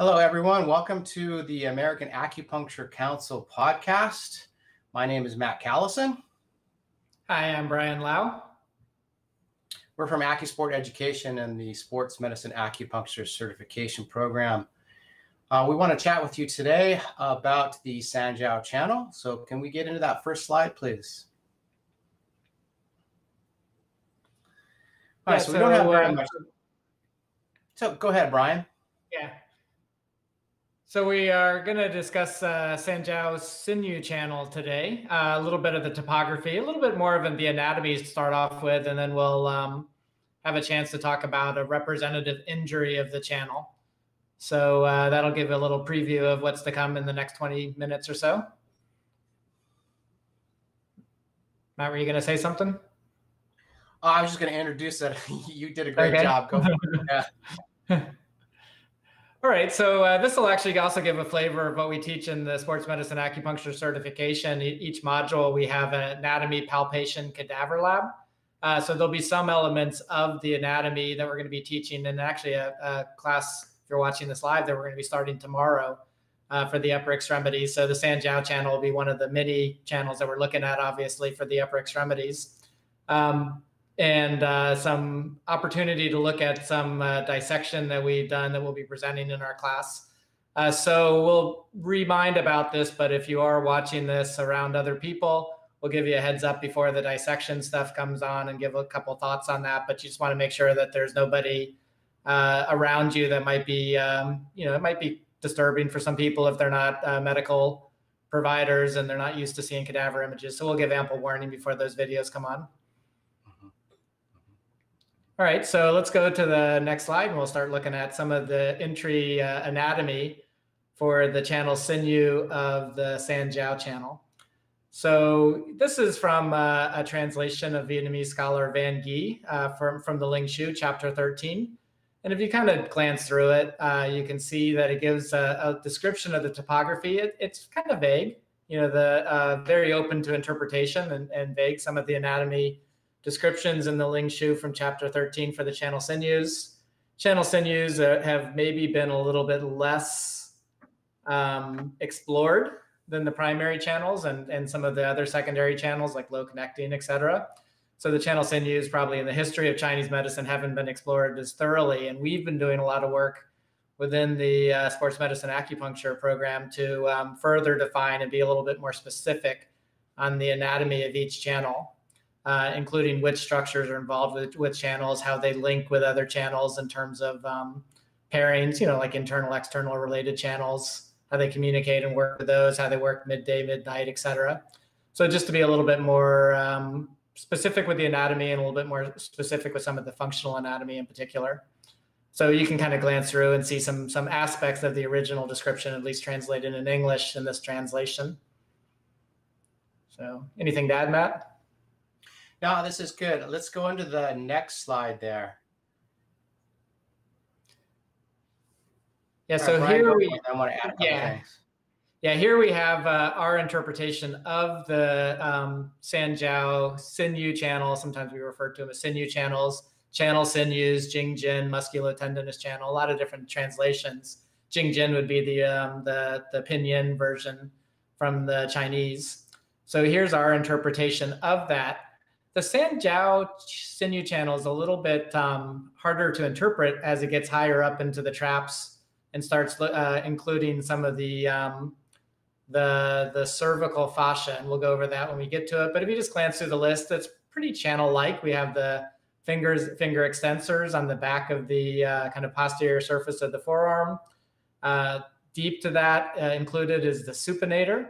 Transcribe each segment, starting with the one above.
Hello, everyone. Welcome to the American Acupuncture Council podcast. My name is Matt Callison. Hi, I'm Brian Lau. We're from AcuSport Education and the Sports Medicine Acupuncture Certification Program. Uh, we want to chat with you today about the Sanjiao channel. So, can we get into that first slide, please? All right, Yeah, so, we don't have very uh, much. So, go ahead, Brian. Yeah. So we are going to discuss uh, Sanjiao's Sinew channel today. Uh, a little bit of the topography, a little bit more of the anatomy to start off with, and then we'll um, have a chance to talk about a representative injury of the channel. So uh, that'll give a little preview of what's to come in the next 20 minutes or so. Matt, were you going to say something? Uh, I was just going to introduce that. you did a great Okay. job. Go for it. Yeah. All right, so uh, this will actually also give a flavor of what we teach in the sports medicine acupuncture certification. E- each module, we have an anatomy, palpation, cadaver lab. Uh, so there'll be some elements of the anatomy that we're going to be teaching, and actually a, a class, if you're watching this live, that we're going to be starting tomorrow uh, for the upper extremities. So the San Sanjiao channel will be one of the many channels that we're looking at, obviously, for the upper extremities. Um, and uh, some opportunity to look at some uh, dissection that we've done that we'll be presenting in our class. Uh, so we'll remind about this, but if you are watching this around other people, we'll give you a heads up before the dissection stuff comes on and give a couple thoughts on that. But you just want to make sure that there's nobody uh, around you that might be, um, you know, it might be disturbing for some people if they're not uh, medical providers and they're not used to seeing cadaver images. So we'll give ample warning before those videos come on. All right, so let's go to the next slide and we'll start looking at some of the entry uh, anatomy for the channel sinew of the Sanjiao channel. So this is from uh, a translation of Vietnamese scholar Van Nghi uh, from, from the Ling Shu, chapter 13. And if you kind of glance through it, uh, you can see that it gives a, a description of the topography. It, it's kind of vague, you know, the uh, very open to interpretation and, and vague. Some of the anatomy descriptions in the Ling Shu from chapter 13 for the channel sinews. Channel sinews uh, have maybe been a little bit less um, explored than the primary channels and, and some of the other secondary channels like luo connecting, et cetera. So the channel sinews probably in the history of Chinese medicine haven't been explored as thoroughly. And we've been doing a lot of work within the uh, sports medicine acupuncture program to um, further define and be a little bit more specific on the anatomy of each channel uh, including which structures are involved with with channels, how they link with other channels in terms of um, pairings, you know, like internal, external related channels, how they communicate and work with those, how they work midday, midnight, et cetera. So just to be a little bit more um, specific with the anatomy and a little bit more specific with some of the functional anatomy in particular. So you can kind of glance through and see some some aspects of the original description, at least translated in English in this translation. So anything to add, Matt? No, this is good. Let's go into the next slide there. Yeah, so right, here we. I want to add Yeah. things. Yeah, here we have uh, our interpretation of the um, Sanjiao Sinew channel. Sometimes we refer to them as Sinew channels, channel sinews, Jingjin, musculotendinous channel, a lot of different translations. Jingjin would be the, um, the, the pinyin version from the Chinese. So here's our interpretation of that. The Sanjiao Sinew channel is a little bit um, harder to interpret as it gets higher up into the traps and starts uh, including some of the um, the the cervical fascia, and we'll go over that when we get to it. But if you just glance through the list, it's pretty channel-like. We have the fingers finger extensors on the back of the uh, kind of posterior surface of the forearm. Uh, deep to that uh, included is the supinator.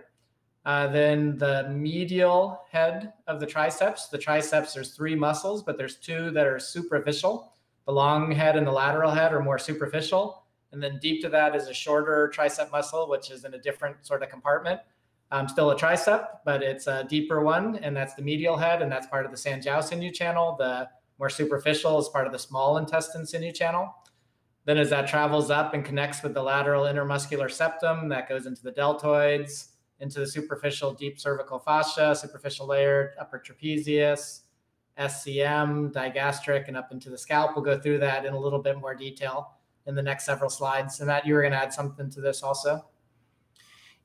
Uh, then the medial head of the triceps. The triceps, there's three muscles, but there's two that are superficial. The long head and the lateral head are more superficial. And then deep to that is a shorter tricep muscle, which is in a different sort of compartment. Um, still a tricep, but it's a deeper one, and that's the medial head, and that's part of the Sanjiao sinew channel. The more superficial is part of the small intestine sinew channel. Then, as that travels up and connects with the lateral intermuscular septum, that goes into the deltoids, into the superficial deep cervical fascia, superficial layer, upper trapezius, SCM, digastric, and up into the scalp. We'll go through that in a little bit more detail. in the next several slides. And Matt, you were going to add something to this also.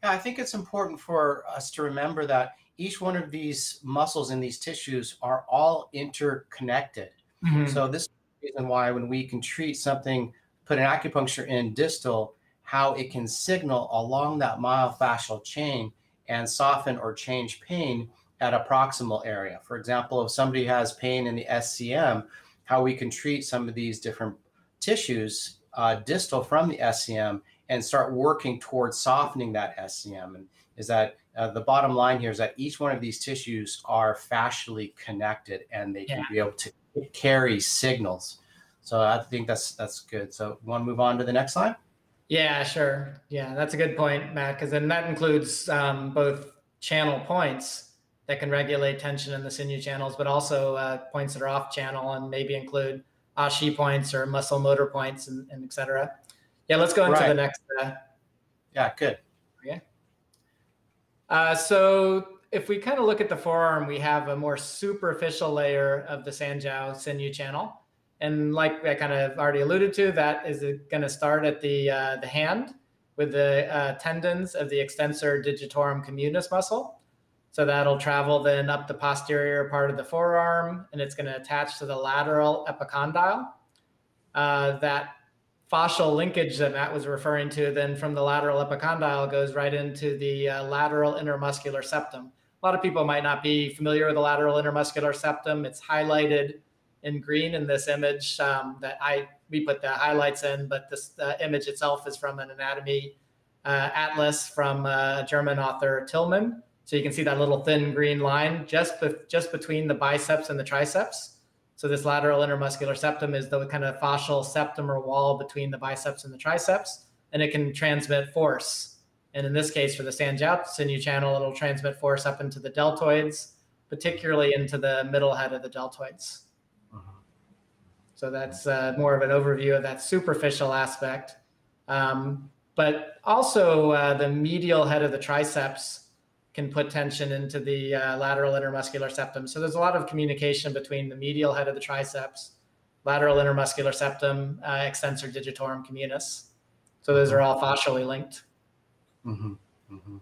Yeah, I think it's important for us to remember that each one of these muscles in these tissues are all interconnected. Mm-hmm. So this is the reason why when we can treat something, put an acupuncture in distal, how it can signal along that myofascial chain and soften or change pain at a proximal area. For example, if somebody has pain in the SCM, how we can treat some of these different tissues uh, distal from the SCM and start working towards softening that SCM. And is that uh, the bottom line here is that each one of these tissues are fascially connected and they can yeah. be able to carry signals. So I think that's that's good. So want to move on to the next slide? Yeah, sure. Yeah, that's a good point, Matt, because then that includes um, both channel points that can regulate tension in the sinew channels, but also uh, points that are off channel and maybe include ashi points or muscle motor points and, and et cetera. Yeah, let's go into right. the next. Uh, yeah, good. Yeah. Uh, so if we kind of look at the forearm, we have a more superficial layer of the Sanjiao sinew channel. And like I kind of already alluded to, that is going to start at the, uh, the hand with the uh, tendons of the extensor digitorum communis muscle. So that'll travel then up the posterior part of the forearm, and it's going to attach to the lateral epicondyle. Uh, that fascial linkage that Matt was referring to, then from the lateral epicondyle goes right into the uh, lateral intermuscular septum. A lot of people might not be familiar with the lateral intermuscular septum. It's highlighted in green in this image um, that I we put the highlights in, but this uh, image itself is from an anatomy uh, atlas from uh, German author Tillman. So you can see that little thin green line just be just between the biceps and the triceps. So this lateral intermuscular septum is the kind of fascial septum or wall between the biceps and the triceps, and it can transmit force. And in this case, for the Sanjiao sinew channel, it'll transmit force up into the deltoids, particularly into the middle head of the deltoids. So that's uh, more of an overview of that superficial aspect. Um, but also uh, the medial head of the triceps can put tension into the uh, lateral intermuscular septum. So there's a lot of communication between the medial head of the triceps, lateral intermuscular septum, uh, extensor digitorum communis. So those are all fascially linked. Mm-hmm. Mm-hmm.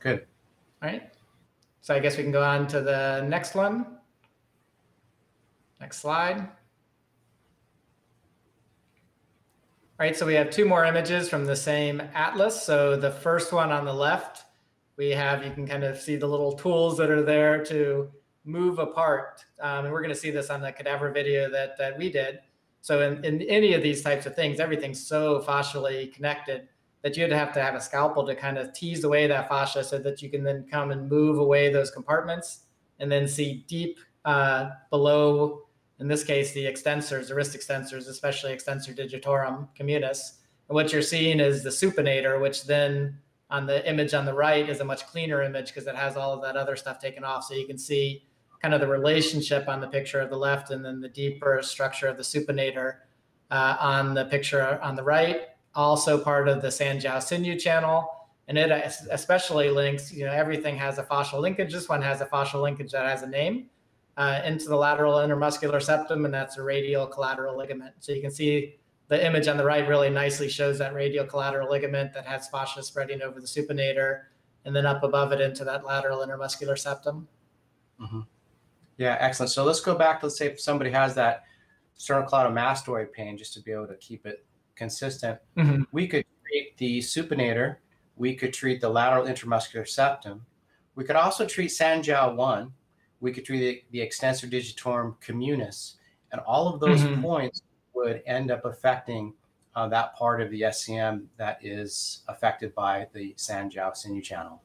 Good. All right. So I guess we can go on to the next one. Next slide. All right, so we have two more images from the same atlas. So the first one on the left we have, you can kind of see the little tools that are there to move apart. Um, and we're going to see this on the cadaver video that, that we did. So in, in any of these types of things, everything's so fascially connected that you'd have to have a scalpel to kind of tease away that fascia so that you can then come and move away those compartments and then see deep uh, below, in this case, the extensors, the wrist extensors, especially extensor digitorum communis. And what you're seeing is the supinator, which then on the image on the right is a much cleaner image because it has all of that other stuff taken off. So you can see kind of the relationship on the picture of the left and then the deeper structure of the supinator uh, on the picture on the right. Also part of the Sanjiao sinew channel. And it especially links, you know, everything has a fascial linkage. This one has a fascial linkage that has a name uh, into the lateral intermuscular septum, and that's a radial collateral ligament. So you can see the image on the right really nicely shows that radial collateral ligament that has fascia spreading over the supinator and then up above it into that lateral intermuscular septum. Mm-hmm. Yeah, excellent. So let's go back. Let's say if somebody has that sternocleidomastoid pain, just to be able to keep it consistent, mm-hmm. we could treat the supinator. We could treat the lateral intermuscular septum. We could also treat Sanjiao 1. We could treat the, the extensor digitorum communis. And all of those mm-hmm. points would end up affecting uh, that part of the SCM that is affected by the Sanjiao sinew channel.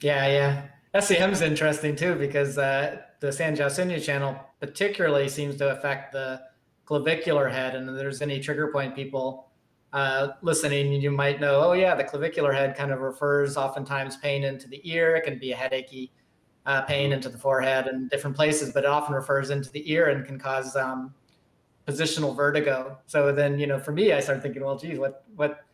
Yeah, yeah. SCM is interesting too because uh, the Sanjiao sinew channel particularly seems to affect the clavicular head. And if there's any trigger point people uh, listening, you might know, oh yeah, the clavicular head kind of refers oftentimes pain into the ear. It can be a headachy uh, pain into the forehead and different places, but it often refers into the ear and can cause um, positional vertigo. So then, you know, for me, I started thinking, well, geez, what what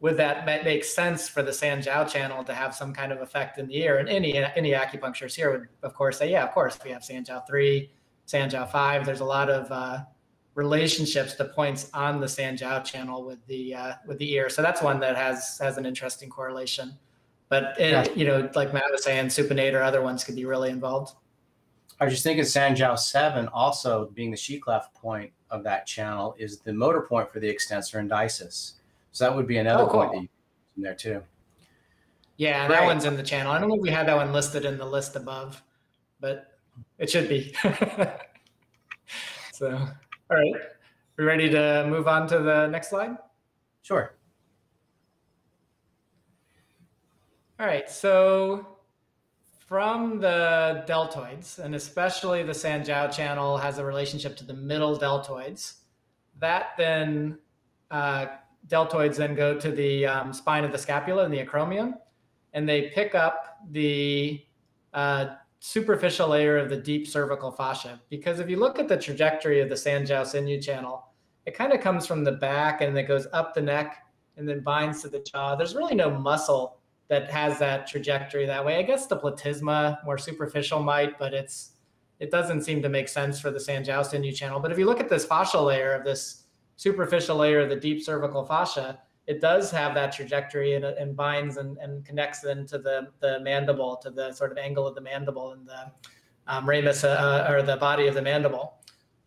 would that make sense for the Sanjiao channel to have some kind of effect in the ear? And any any acupuncturist here would, of course, say, yeah, of course, we have Sanjiao three, Sanjiao five. There's a lot of uh, relationships to points on the Sanjiao channel with the uh, with the ear. So that's one that has has an interesting correlation. But it, yeah. you know, like Matt was saying, supinate or other ones could be really involved. I was just thinking Sanjiao seven also being the xi cleft point of that channel is the motor point for the extensor indicis. So that would be another oh, cool. point that you in there too. Yeah, that one's in the channel. I don't know if we had that one listed in the list above, but it should be. so, all right. We ready to move on to the next slide? Sure. All right. So from the deltoids, and especially the Sanjiao channel has a relationship to the middle deltoids. That then uh, deltoids then go to the um, spine of the scapula and the acromion, and they pick up the uh, superficial layer of the deep cervical fascia. Because if you look at the trajectory of the Sanjiao sinew channel, it kind of comes from the back and it goes up the neck and then binds to the jaw. There's really no muscle that has that trajectory that way. I guess the platysma, more superficial, might, but it's it doesn't seem to make sense for the Sanjiao sinew channel. But if you look at this fascial layer of this superficial layer of the deep cervical fascia, it does have that trajectory and, and binds and, and connects then to the, the mandible, to the sort of angle of the mandible and the um, ramus uh, or the body of the mandible.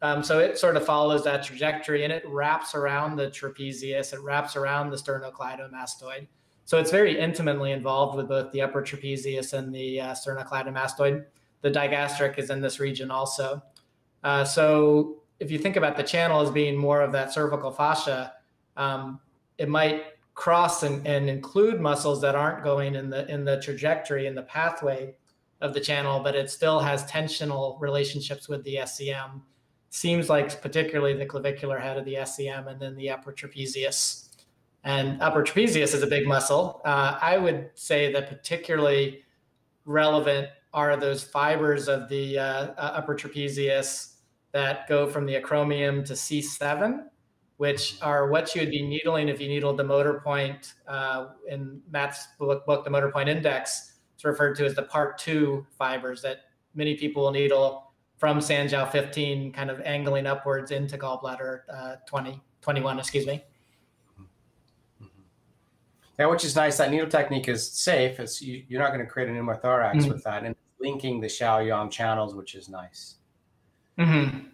Um, so it sort of follows that trajectory and it wraps around the trapezius, it wraps around the sternocleidomastoid. So it's very intimately involved with both the upper trapezius and the uh, sternocleidomastoid. The digastric is in this region also. Uh, so if you think about the channel as being more of that cervical fascia, um, it might cross and, and include muscles that aren't going in the in the trajectory in the pathway of the channel, but it still has tensional relationships with the SCM. Seems like particularly the clavicular head of the SCM and then the upper trapezius. And upper trapezius is a big muscle. Uh, I would say that particularly relevant are those fibers of the uh, uh upper trapezius that go from the acromion to C7, which are what you would be needling if you needled the motor point uh, in Matt's book, book, The Motor Point Index. It's referred to as the part two fibers that many people will needle from Sanjiao 15, kind of angling upwards into gallbladder uh, 20, 21, excuse me. Yeah, which is nice. That needle technique is safe. It's you, are not going to create an pneumothorax mm-hmm. with that, and linking the Shaoyang channels, which is nice. Mm-hmm.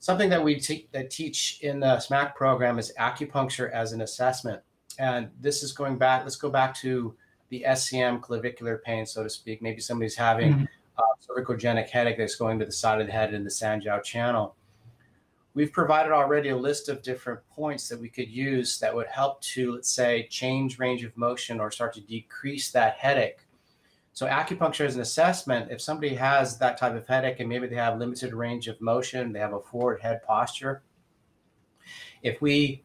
Something that we te- that teach in the SMAC program is acupuncture as an assessment, and this is going back. Let's go back to the SCM clavicular pain, so to speak. Maybe somebody's having mm-hmm. a cervicogenic headache that's going to the side of the head in the Sanjiao channel we've provided already a list of different points that we could use that would help to, let's say, change range of motion or start to decrease that headache. So acupuncture is an assessment. If somebody has that type of headache and maybe they have limited range of motion, they have a forward head posture. If we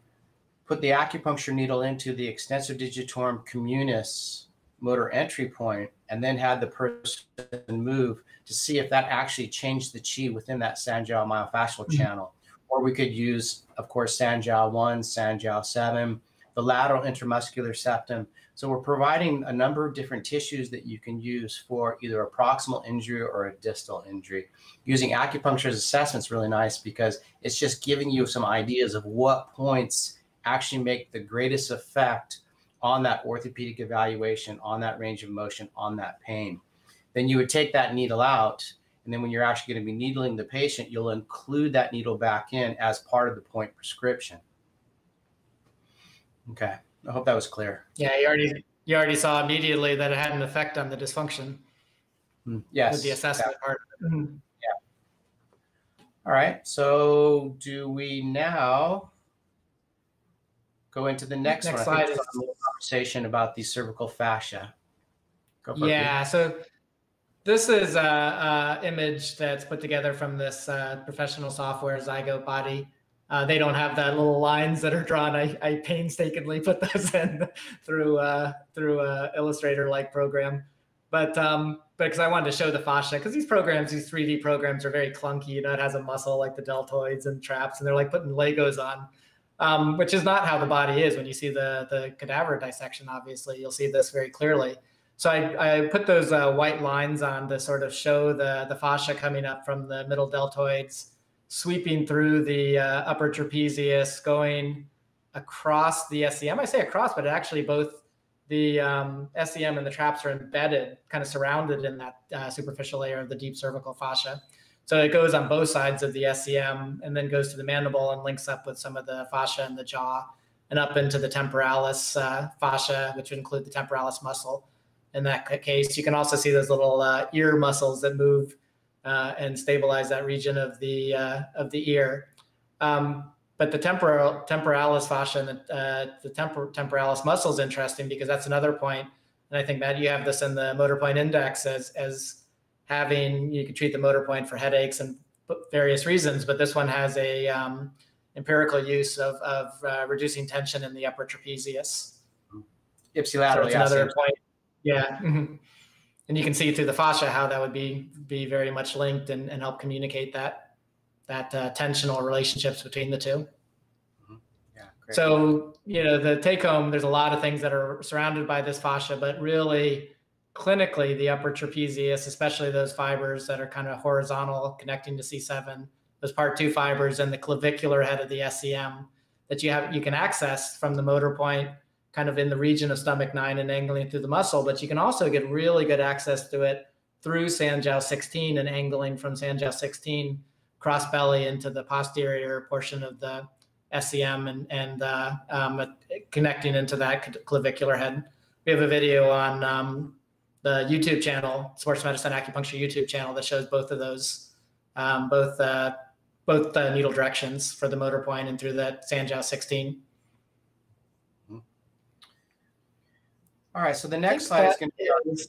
put the acupuncture needle into the extensor digitorum communis motor entry point and then had the person move to see if that actually changed the chi within that Sanjiao myofascial mm-hmm. channel or we could use, of course, Sanjiao 1, Sanjiao 7, the lateral intramuscular septum. So we're providing a number of different tissues that you can use for either a proximal injury or a distal injury. Using acupuncture as assessment is really nice because it's just giving you some ideas of what points actually make the greatest effect on that orthopedic evaluation, on that range of motion, on that pain. Then you would take that needle out and then when you're actually going to be needling the patient, you'll include that needle back in as part of the point prescription. Okay. I hope that was clear. Yeah, you already you already saw immediately that it had an effect on the dysfunction. Mm, yes. With the assessment yeah. part. Mm-hmm. Yeah. All right. So do we now go into the next, next one? Slide is a little conversation about the cervical fascia. yeah. So this is a, a, image that's put together from this uh, professional software Zygote Body. Uh, they don't have that little lines that are drawn. I, I painstakingly put those in through uh, through a Illustrator like program, but um, because I wanted to show the fascia because these programs, these 3D programs, are very clunky. You know, it has a muscle like the deltoids and traps, and they're like putting Legos on, um, which is not how the body is. When you see the the cadaver dissection, obviously, you'll see this very clearly. So I, I put those uh, white lines on to sort of show the, the fascia coming up from the middle deltoids, sweeping through the uh, upper trapezius, going across the SCM. I say across, but actually both the um, SCM and the traps are embedded, kind of surrounded in that uh, superficial layer of the deep cervical fascia. So it goes on both sides of the SCM and then goes to the mandible and links up with some of the fascia in the jaw and up into the temporalis uh, fascia, which would include the temporalis muscle. In that case, you can also see those little uh, ear muscles that move uh, and stabilize that region of the uh, of the ear. Um, but the temporal temporalis fascia and the, uh, the tempor- temporalis muscle is interesting because that's another point. And I think Matt, you have this in the motor point index as as having you can treat the motor point for headaches and various reasons, but this one has a um, empirical use of, of uh, reducing tension in the upper trapezius. Ipsilateral, so another point. Yeah. Mm-hmm and you can see through the fascia how that would be be very much linked and, and help communicate that that uh, tensional relationships between the 2 mm-hmm. Yeah, great. so you know the take home there's a lot of things that are surrounded by this fascia but really clinically the upper trapezius especially those fibers that are kind of horizontal connecting to c7 those part 2 fibers and the clavicular head of the scm that you have you can access from the motor point kind of in the region of stomach 9 and angling through the muscle, but you can also get really good access to it through Sanjiao 16 and angling from Sanjiao 16 cross belly into the posterior portion of the SCM and, and uh, um, connecting into that clavicular head. We have a video on um, the YouTube channel, Sports Medicine Acupuncture YouTube channel, that shows both of those, um, both uh, both uh, needle directions for the motor point and through the Sanjiao 16. All right. So the next slide is going to be.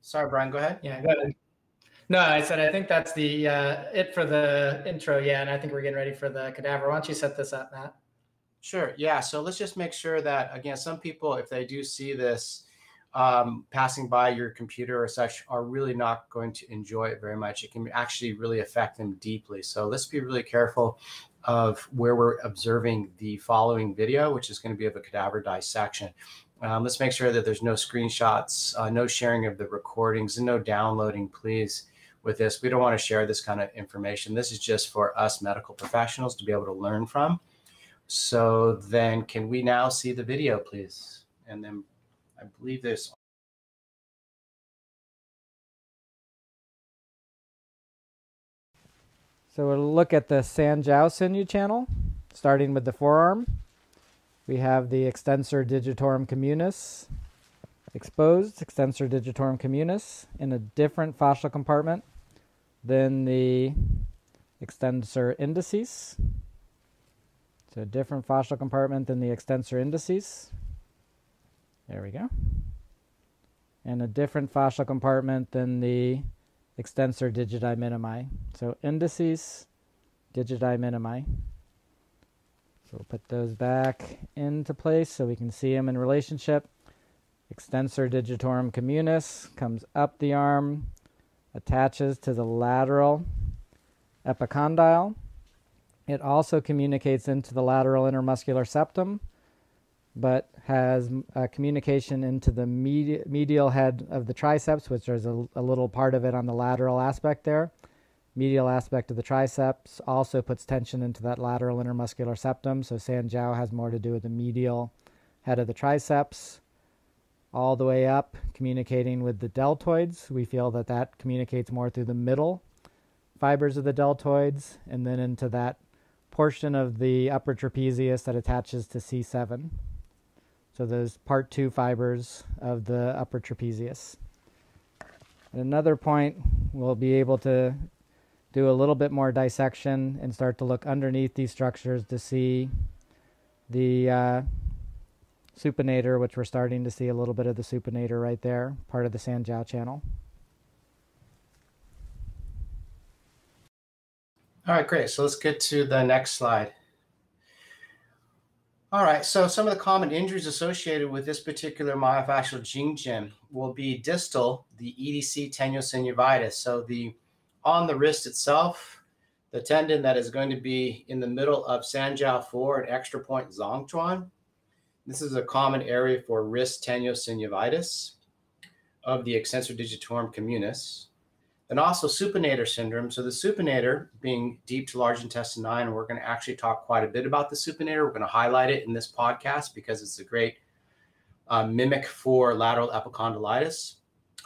Sorry, Brian. Go ahead. Yeah, go ahead. No, I said I think that's the uh, it for the intro. Yeah, and I think we're getting ready for the cadaver. Why don't you set this up, Matt? Sure. Yeah. So let's just make sure that again, some people, if they do see this um, passing by your computer or such, are really not going to enjoy it very much. It can actually really affect them deeply. So let's be really careful of where we're observing the following video, which is going to be of a cadaver dissection. Um, let's make sure that there's no screenshots, uh, no sharing of the recordings, and no downloading, please, with this. We don't want to share this kind of information. This is just for us medical professionals to be able to learn from. So then can we now see the video, please? And then I believe there's So we'll look at the Sanjiao sinew channel, starting with the forearm. We have the extensor digitorum communis exposed, extensor digitorum communis, in a different fascial compartment than the extensor indicis. So a different fascial compartment than the extensor indicis. There we go. And a different fascial compartment than the extensor digiti minimi. So indices, digiti minimi. So we'll put those back into place so we can see them in relationship. Extensor digitorum communis comes up the arm, attaches to the lateral epicondyle. It also communicates into the lateral intermuscular septum, but has a communication into the medi- medial head of the triceps, which is a, a, little part of it on the lateral aspect there. Medial aspect of the triceps also puts tension into that lateral intermuscular septum. So Sanjiao has more to do with the medial head of the triceps. All the way up, communicating with the deltoids. We feel that that communicates more through the middle fibers of the deltoids and then into that portion of the upper trapezius that attaches to C7. So those part two fibers of the upper trapezius. At another point, we'll be able to do a little bit more dissection and start to look underneath these structures to see the uh, supinator, which we're starting to see a little bit of the supinator right there, part of the Sanjiao channel. All right, great. So let's get to the next slide. All right, so some of the common injuries associated with this particular myofascial jingjin will be distal, the EDC tenosynovitis. So the on the wrist itself, the tendon that is going to be in the middle of Sanjiao 4 and extra point Zhongquan. This is a common area for wrist tenosynovitis of the extensor digitorum communis. Then also supinator syndrome. So the supinator being deep to large intestine nine, and we're going to actually talk quite a bit about the supinator. We're going to highlight it in this podcast because it's a great uh, mimic for lateral epicondylitis.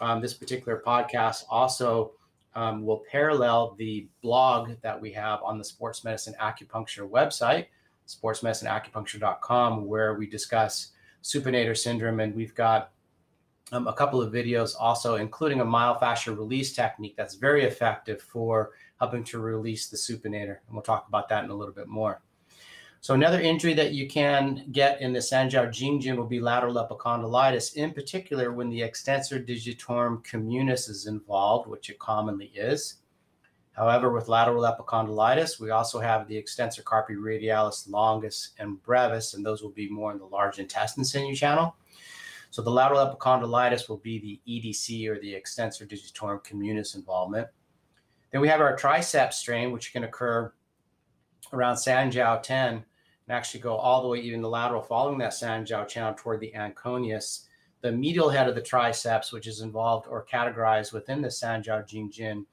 Um, this particular podcast also um, will parallel the blog that we have on the Sports Medicine Acupuncture website, sportsmedicineacupuncture.com, where we discuss supinator syndrome. And we've got um, a couple of videos also, including a myofascial release technique that's very effective for helping to release the supinator. And we'll talk about that in a little bit more. So another injury that you can get in the Sanjiao Jingjin will be lateral epicondylitis, in particular when the extensor digitorum communis is involved, which it commonly is. However, with lateral epicondylitis, we also have the extensor carpi radialis longus and brevis, and those will be more in the large intestine sinew channel. So the lateral epicondylitis will be the EDC or the extensor digitorum communis involvement. Then we have our triceps strain, which can occur around Sanjiao 10 and actually go all the way even the lateral following that Sanjiao channel toward the anconeus. The medial head of the triceps, which is involved or categorized within the Sanjiao Jingjin,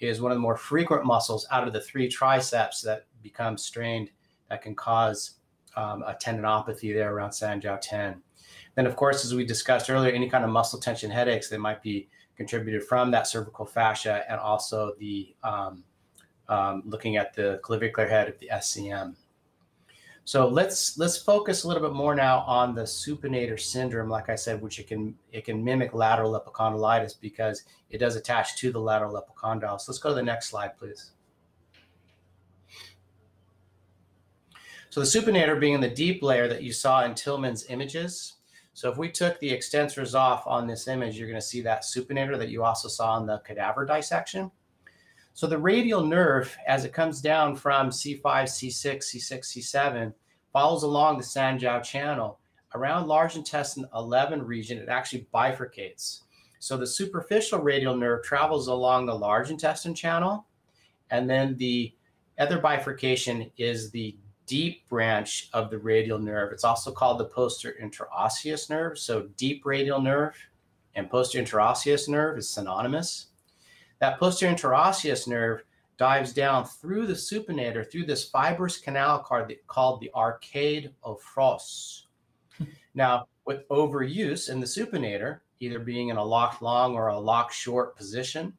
is one of the more frequent muscles out of the three triceps that become strained that can cause um, a tendinopathy there around Sanjiao 10. Then, of course, as we discussed earlier, any kind of muscle tension headaches that might be contributed from that cervical fascia and also the um, um, looking at the clavicular head of the SCM. So let's let's focus a little bit more now on the supinator syndrome, like I said, which it can it can mimic lateral epicondylitis because it does attach to the lateral epicondyle. So let's go to the next slide, please. So the supinator being the deep layer that you saw in Tillman's images, so if we took the extensors off on this image, you're going to see that supinator that you also saw in the cadaver dissection. So the radial nerve, as it comes down from C5, C6, C6, C7, follows along the Sanjiao channel. Around large intestine 11 region, it actually bifurcates. So the superficial radial nerve travels along the large intestine channel, and then the other bifurcation is the deep branch of the radial nerve. It's also called the posterior interosseous nerve. So deep radial nerve and posterior interosseous nerve is synonymous. That posterior interosseous nerve dives down through the supinator, through this fibrous canal called the arcade of Frohse. now, with overuse in the supinator, either being in a locked long or a locked short position,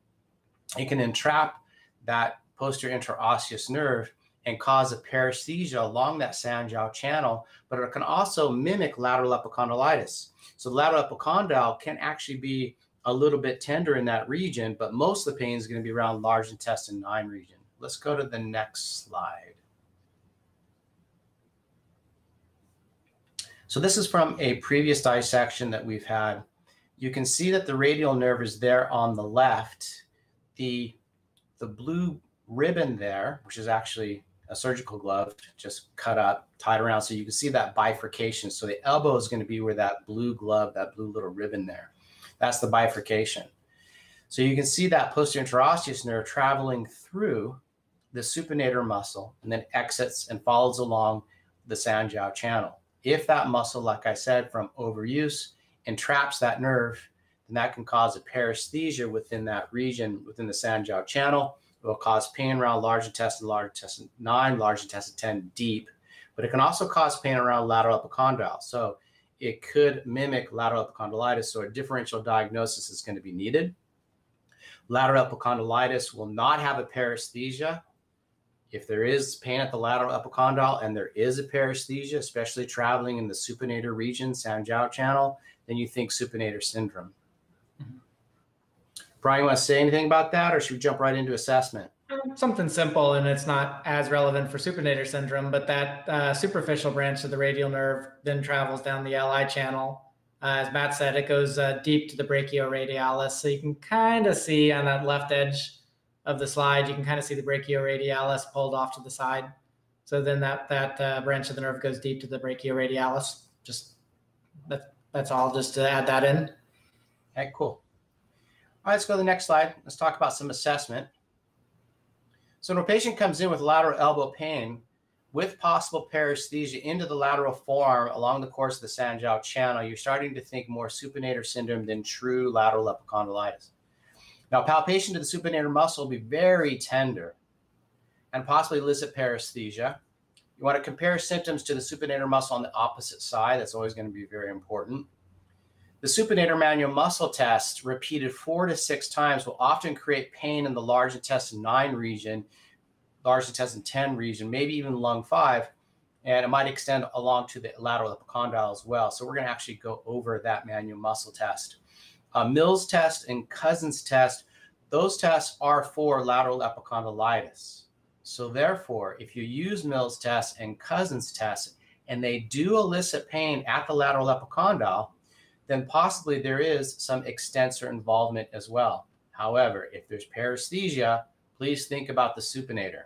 it can entrap that posterior interosseous nerve and cause a paresthesia along that Sanjiao channel, but it can also mimic lateral epicondylitis. So lateral epicondyle can actually be a little bit tender in that region, but most of the pain is going to be around large intestine 9 region. Let's go to the next slide. So this is from a previous dissection that we've had. You can see that the radial nerve is there on the left. The, the blue ribbon there, which is actually a surgical glove just cut up, tied around. So you can see that bifurcation. So the elbow is going to be where that blue glove, that blue little ribbon there. That's the bifurcation. So you can see that posterior interosseous nerve traveling through the supinator muscle and then exits and follows along the Sanjiao channel. If that muscle, like I said, from overuse entraps that nerve, then that can cause a paresthesia within that region, within the Sanjiao channel, it will cause pain around large intestine, large intestine 9, large intestine 10 deep, but it can also cause pain around lateral epicondyle. So it could mimic lateral epicondylitis, so a differential diagnosis is going to be needed. Lateral epicondylitis will not have a paresthesia. If there is pain at the lateral epicondyle and there is a paresthesia, especially traveling in the supinator region, Sanjiao channel, then you think supinator syndrome. Brian, you want to say anything about that, or should we jump right into assessment? Something simple, and it's not as relevant for supinator syndrome, but that uh, superficial branch of the radial nerve then travels down the LI channel. Uh, as Matt said, it goes uh, deep to the brachioradialis. So you can kind of see on that left edge of the slide, you can kind of see the brachioradialis pulled off to the side. So then that that uh, branch of the nerve goes deep to the brachioradialis. Just that, that's all. Just to add that in. Okay, cool. All right, let's go to the next slide. Let's talk about some assessment. So when a patient comes in with lateral elbow pain with possible paresthesia into the lateral forearm along the course of the Sanjiao channel, you're starting to think more supinator syndrome than true lateral epicondylitis. Now, palpation to the supinator muscle will be very tender and possibly elicit paresthesia. You want to compare symptoms to the supinator muscle on the opposite side. That's always going to be very important. The supinator manual muscle test, repeated four to six times, will often create pain in the large intestine 9 region, large intestine 10 region, maybe even lung 5, and it might extend along to the lateral epicondyle as well. So we're going to actually go over that manual muscle test. Uh, Mills test and Cozen's test, those tests are for lateral epicondylitis. So therefore, if you use Mills test and Cozen's test, and they do elicit pain at the lateral epicondyle, then possibly there is some extensor involvement as well. However, if there's paresthesia, please think about the supinator.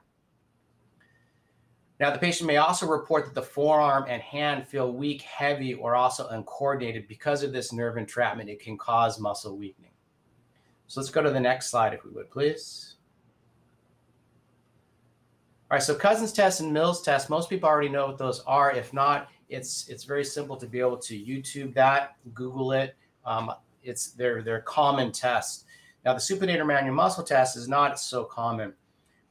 Now, the patient may also report that the forearm and hand feel weak, heavy, or also uncoordinated because of this nerve entrapment. It can cause muscle weakening. So let's go to the next slide, if we would, please. All right, so Cozen's test and Mills test, most people already know what those are. If not, it's it's very simple to be able to YouTube that, Google it. Um, it's they're they're common tests. Now, the supinator manual muscle test is not so common.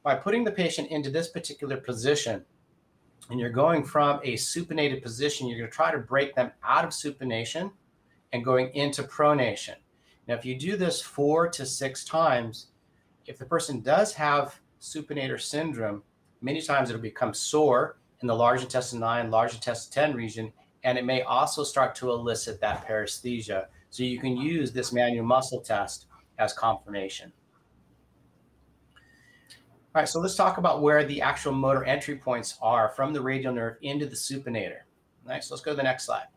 By putting the patient into this particular position, and you're going from a supinated position, you're going to try to break them out of supination and going into pronation. Now, if you do this four to six times, if the person does have supinator syndrome, many times it'll become sore in the large intestine 9, large intestine 10 region, and it may also start to elicit that paresthesia. So you can use this manual muscle test as confirmation. All right, so let's talk about where the actual motor entry points are from the radial nerve into the supinator. All right, so let's go to the next slide.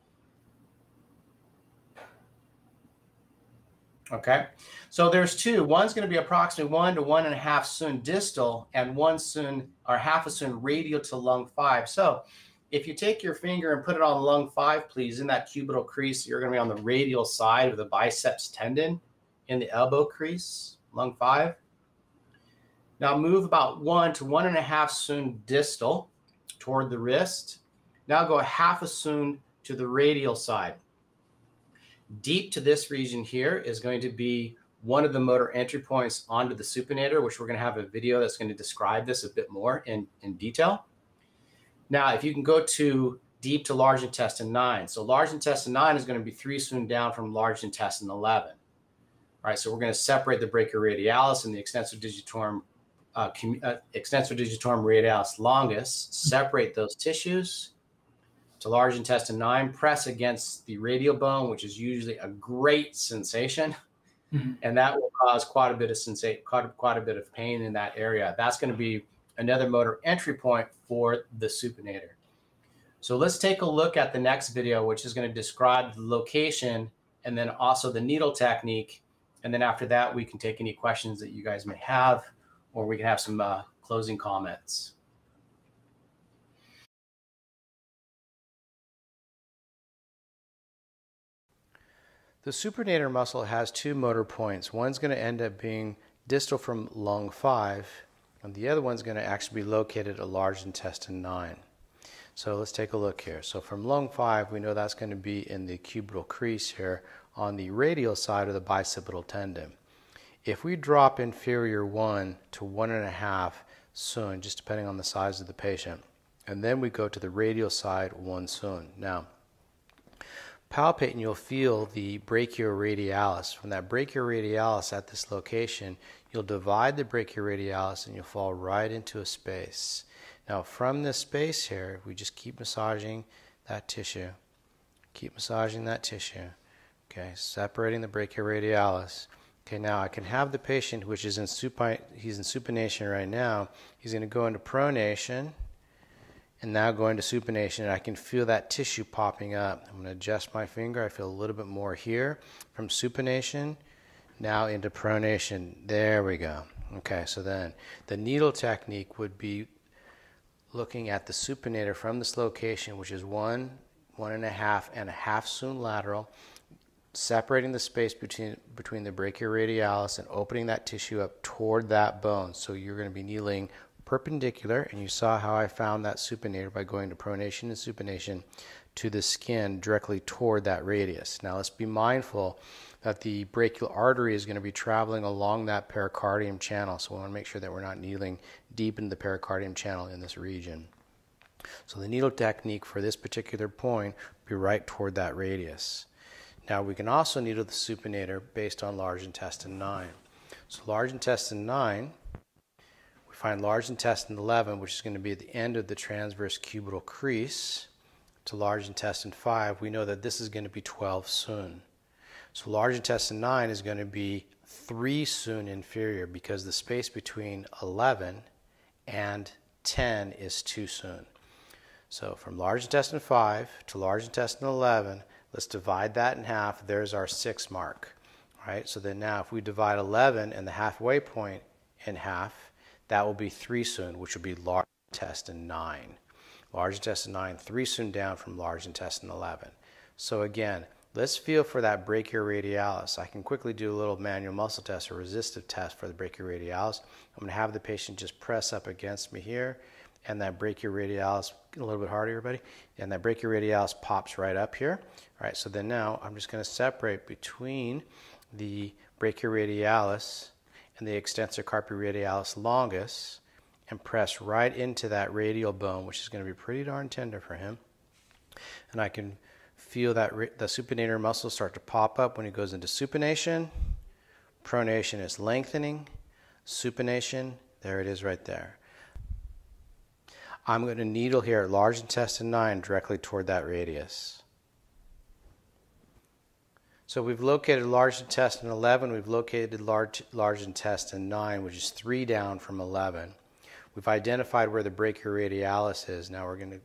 Okay, so there's two. One's going to be approximately one to one and a half cun distal, and one cun or half a cun radial to lung five. So if you take your finger and put it on lung five, please, in that cubital crease, you're going to be on the radial side of the biceps tendon in the elbow crease, lung five. Now move about one to one and a half cun distal toward the wrist. Now go a half a cun to the radial side. Deep to this region here is going to be one of the motor entry points onto the supinator, which we're going to have a video that's going to describe this a bit more in, in detail. Now, if you can go to deep to large intestine 9. So large intestine 9 is going to be three cun down from large intestine 11. All right, so we're going to separate the brachioradialis and the extensor digitorum uh, uh, extensor digitorum radialis longus, separate those tissues to large intestine 9, press against the radial bone, which is usually a great sensation. Mm-hmm. And that will cause quite a bit of sensation, quite, quite a bit of pain in that area. That's going to be another motor entry point for the supinator. So let's take a look at the next video, which is going to describe the location and then also the needle technique. And then after that, we can take any questions that you guys may have or we can have some uh, closing comments. The supinator muscle has two motor points. One's going to end up being distal from lung 5, and the other one's going to actually be located at large intestine 9. So let's take a look here. So from lung 5, we know that's going to be in the cubital crease here on the radial side of the bicipital tendon. If we drop inferior 1 to 1.5 cun, just depending on the size of the patient, and then we go to the radial side 1 cun. Now, palpate and you'll feel the brachioradialis. From that brachioradialis at this location, you'll divide the brachioradialis and you'll fall right into a space. Now, from this space here, we just keep massaging that tissue. Keep massaging that tissue. Okay, separating the brachioradialis. Okay, now I can have the patient, which is in supine, he's in supination right now. He's going to go into pronation and now go into supination. And I can feel that tissue popping up. I'm going to adjust my finger. I feel a little bit more here from supination now into pronation. There we go. Okay, so then the needle technique would be looking at the supinator from this location, which is one, one and a half, and a half cun lateral separating the space between between the brachioradialis and opening that tissue up toward that bone. So you're going to be needling perpendicular, and you saw how I found that supinator by going to pronation and supination to the skin directly toward that radius. Now let's be mindful that the brachial artery is going to be traveling along that pericardium channel, so we want to make sure that we're not needling deep into the pericardium channel in this region. So the needle technique for this particular point be right toward that radius. Now we can also needle the supinator based on large intestine 9. So large intestine 9, we find large intestine 11, which is going to be at the end of the transverse cubital crease, to large intestine 5. We know that this is going to be 12 cun. So large intestine 9 is going to be 3 cun inferior because the space between 11 and 10 is 2 cun. So from large intestine 5 to large intestine 11, let's divide that in half. There's our 6 mark. Right? So then now if we divide 11 and the halfway point in half, that will be 3 cun, which will be large intestine 9. Large intestine 9, 3 cun down from large intestine 11. So again, let's feel for that brachioradialis. I can quickly do a little manual muscle test or resistive test for the brachioradialis. I'm going to have the patient just press up against me here, and that brachioradialis, a little bit harder, everybody, and that brachioradialis pops right up here. All right, so then now I'm just going to separate between the brachioradialis and the extensor carpi radialis longus and press right into that radial bone, which is going to be pretty darn tender for him. And I can feel that the supinator muscle start to pop up when he goes into supination. Pronation is lengthening. Supination, there it is right there. I'm going to needle here at large intestine 9 directly toward that radius. So we've located large intestine 11, we've located large, large intestine 9, which is 3 down from 11. We've identified where the brachioradialis is. Now we're going to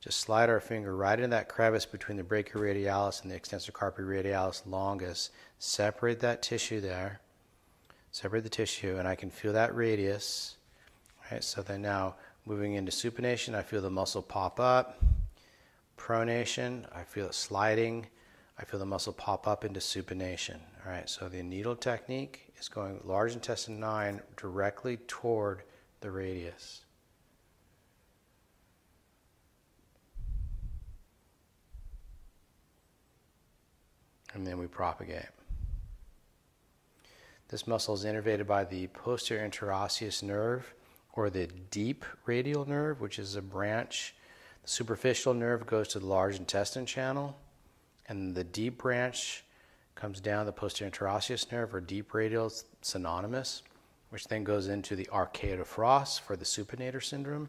just slide our finger right into that crevice between the brachioradialis and the extensor carpi radialis longus. Separate that tissue there. Separate the tissue, and I can feel that radius. Right, so then now moving into supination, I feel the muscle pop up. Pronation, I feel it sliding. I feel the muscle pop up into supination. All right, so the needle technique is going large intestine 9 directly toward the radius. And then we propagate. This muscle is innervated by the posterior interosseous nerve or the deep radial nerve, which is a branch. The superficial nerve goes to the large intestine channel, and the deep branch comes down the posterior interosseous nerve or deep radial, synonymous, which then goes into the arcade of Frohse for the supinator syndrome.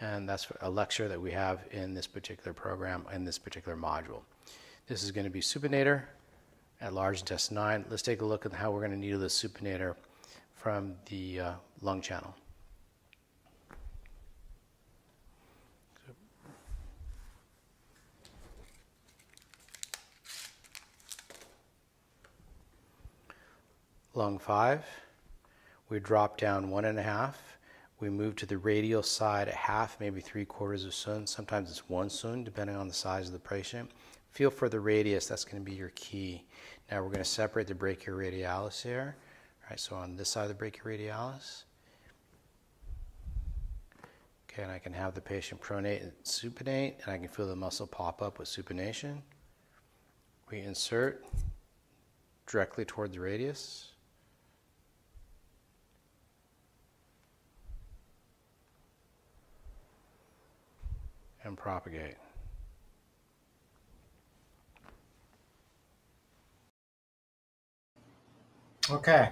And that's a lecture that we have in this particular program, in this particular module. This is going to be supinator at large intestine 9. Let's take a look at how we're going to needle the supinator from the uh, lung channel. Lung 5, we drop down one and a half. We move to the radial side a half, maybe three quarters of cun. Sometimes it's one cun, depending on the size of the patient. Feel for the radius, that's going to be your key. Now we're going to separate the brachioradialis here. All right, so on this side of the brachioradialis. Okay, and I can have the patient pronate and supinate, and I can feel the muscle pop up with supination. We insert directly toward the radius. And propagate. Okay.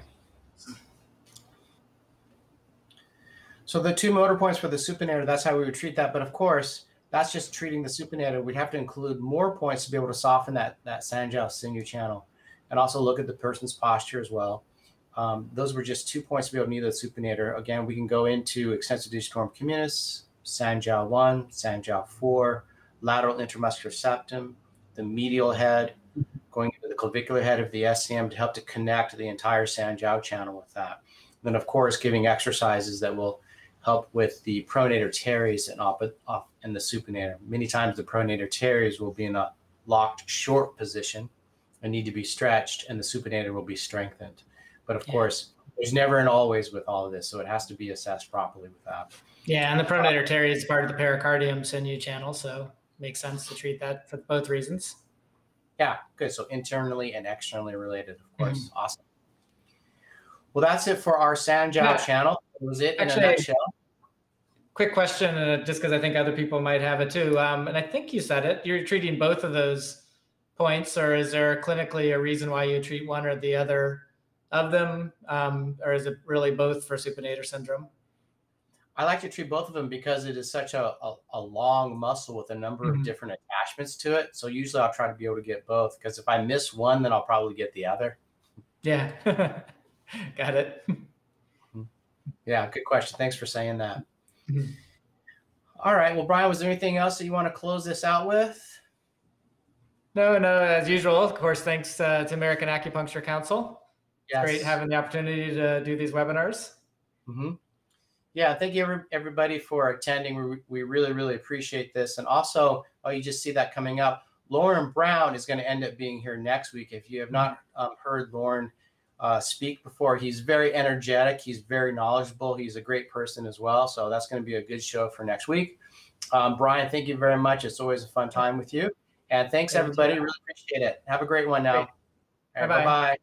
So the two motor points for the supinator, that's how we would treat that. But of course, that's just treating the supinator. We'd have to include more points to be able to soften that, that Sanjiao sinew channel and also look at the person's posture as well. Um, those were just two points to be able to needle the supinator. Again, we can go into extensor digitorum communis, Sanjiao 1, Sanjiao 4, lateral intermuscular septum, the medial head, going into the clavicular head of the SCM to help to connect the entire Sanjiao channel with that. And then, of course, giving exercises that will help with the pronator teres and, op- off in the supinator. Many times the pronator teres will be in a locked short position and need to be stretched, and the supinator will be strengthened. But of yeah. course, there's never an always with all of this, so it has to be assessed properly with that. Yeah, and the pronator teres is part of the pericardium sinew channel, so makes sense to treat that for both reasons. Yeah, good. So internally and externally related, of course. Mm-hmm. Awesome. Well, that's it for our Sanjiao Yeah. channel. That was it in a nutshell. Quick question, uh, just because I think other people might have it too. Um, and I think you said it. You're treating both of those points, or is there clinically a reason why you treat one or the other of them, um, or is it really both for supinator syndrome? I like to treat both of them because it is such a, a, a long muscle with a number of Mhm. different attachments to it. So usually I'll try to be able to get both because if I miss one, then I'll probably get the other. Yeah, got it. Yeah, good question. Thanks for saying that. Mhm. All right. Well, Brian, was there anything else that you want to close this out with? No, no, as usual. Of course, thanks uh, to American Acupuncture Council. Yes. Great having the opportunity to do these webinars. hmm Yeah, thank you everybody for attending. We, we really, really appreciate this. And also, oh, you just see that coming up. Lauren Brown is going to end up being here next week. If you have not um, heard Lauren uh, speak before, he's very energetic. He's very knowledgeable. He's a great person as well. So that's going to be a good show for next week. Um, Brian, thank you very much. It's always a fun time with you. And thanks, everybody. Really appreciate it. Have a great one now. Great. All right, Bye-bye. bye-bye.